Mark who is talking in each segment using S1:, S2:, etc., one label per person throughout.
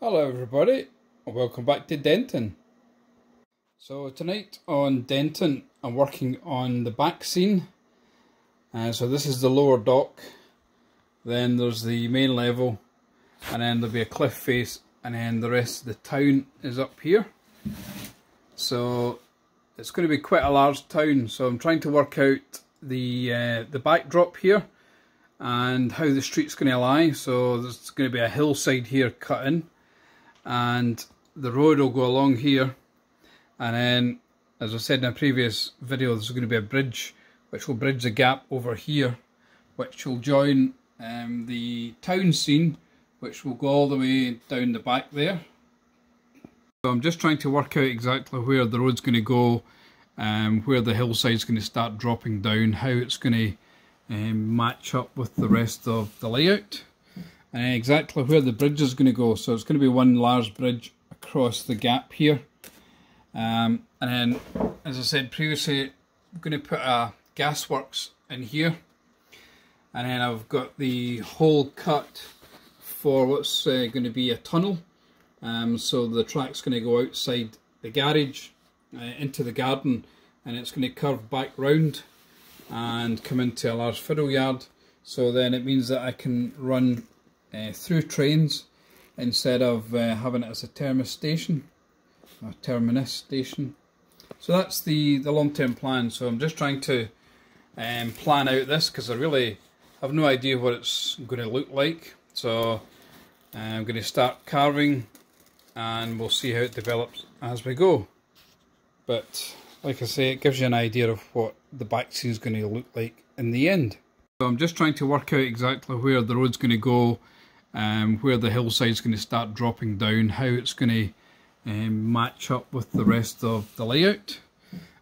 S1: Hello everybody, welcome back to Denton. So tonight on Denton I'm working on the back scene. Uh, so this is the lower dock, then there's the main level, and then there'll be a cliff face, and then the rest of the town is up here. So it's going to be quite a large town, so I'm trying to work out the, uh, the backdrop here and how the street's going to lie. So there's going to be a hillside here cut in and the road will go along here and then as I said in a previous video there's going to be a bridge which will bridge the gap over here which will join um, the town scene which will go all the way down the back there. So I'm just trying to work out exactly where the road's going to go, um, where the hillside's going to start dropping down, how it's going to um, match up with the rest of the layout and exactly where the bridge is going to go. So it's going to be one large bridge across the gap here. Um, and then, as I said previously, I'm going to put a gasworks in here. And then I've got the hole cut for what's uh, going to be a tunnel. Um, so the track's going to go outside the garage uh, into the garden and it's going to curve back round and come into a large fiddle yard. So then it means that I can run uh, through trains instead of uh, having it as a terminus station, a terminus station. So that's the, the long-term plan. So I'm just trying to um, plan out this because I really have no idea what it's going to look like. So uh, I'm going to start carving and we'll see how it develops as we go. But like I say, it gives you an idea of what the back scene is going to look like in the end. So I'm just trying to work out exactly where the road's going to go um, where the hillside's going to start dropping down, how it's going to um, match up with the rest of the layout,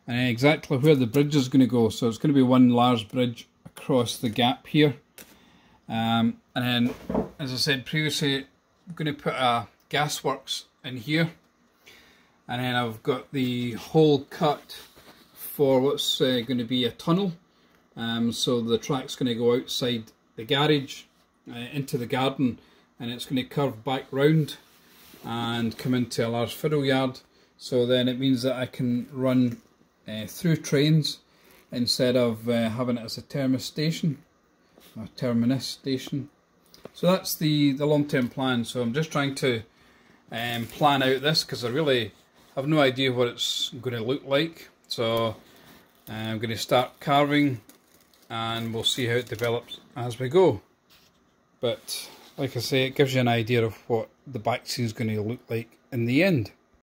S1: and exactly where the bridge is going to go. So it's going to be one large bridge across the gap here. Um, and then, as I said previously, I'm going to put a gasworks in here. And then I've got the hole cut for what's uh, going to be a tunnel. Um, so the track's going to go outside the garage uh, into the garden and it's going to curve back round and come into a large fiddle yard. So then it means that I can run uh, through trains instead of uh, having it as a terminus station terminus station. So that's the the long-term plan. So I'm just trying to um, plan out this because I really have no idea what it's going to look like. So uh, I'm going to start carving and we'll see how it develops as we go but like I say, it gives you an idea of what the back scene is going to look like in the end.